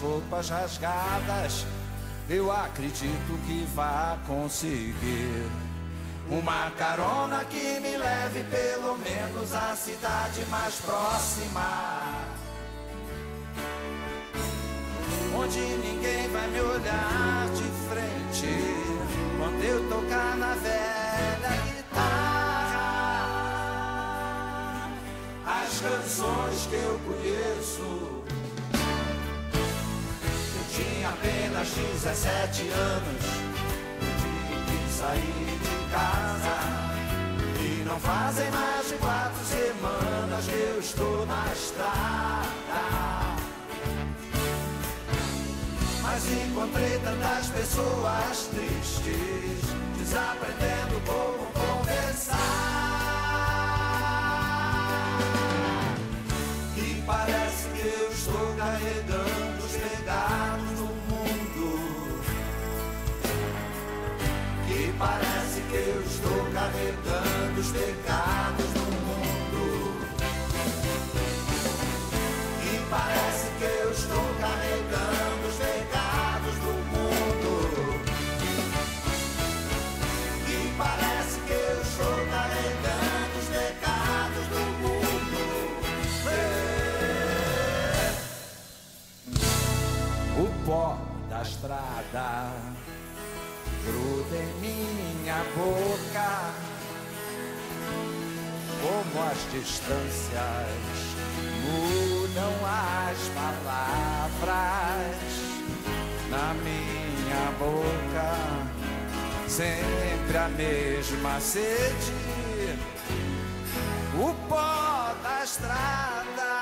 roupas rasgadas, eu acredito que vá conseguir. Uma carona que me leve pelo menos à cidade mais próxima. Onde ninguém vai me olhar de frente quando eu tocar na velha guitarra. As canções que eu conheço. Tinha apenas 17 anos. Tive que sair de casa. E não fazem mais de quatro semanas que eu estou na estrada. Mas encontrei tantas pessoas tristes, desaprendendo como conversar. Parece que eu estou carregando os pecados do mundo. E parece que eu estou carregando os pecados do mundo. E parece que eu estou carregando os pecados do mundo. É. O pó da estrada gruda em minha boca como as distâncias mudam as palavras na minha boca, sempre a mesma sede, o pó da estrada,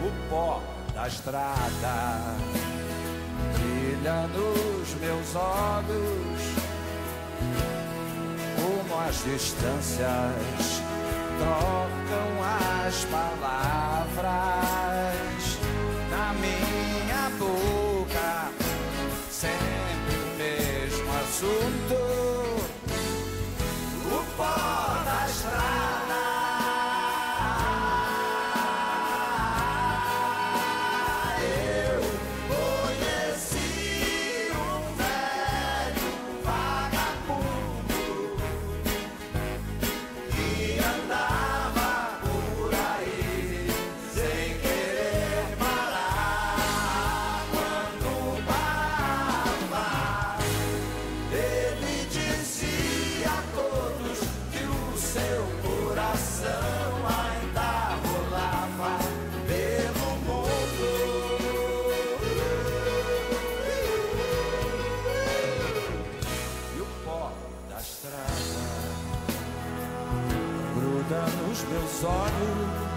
o pó da estrada brilha nos meus olhos como as distâncias trocam as palavras na minha boca, sempre o mesmo assunto. Nos meus olhos,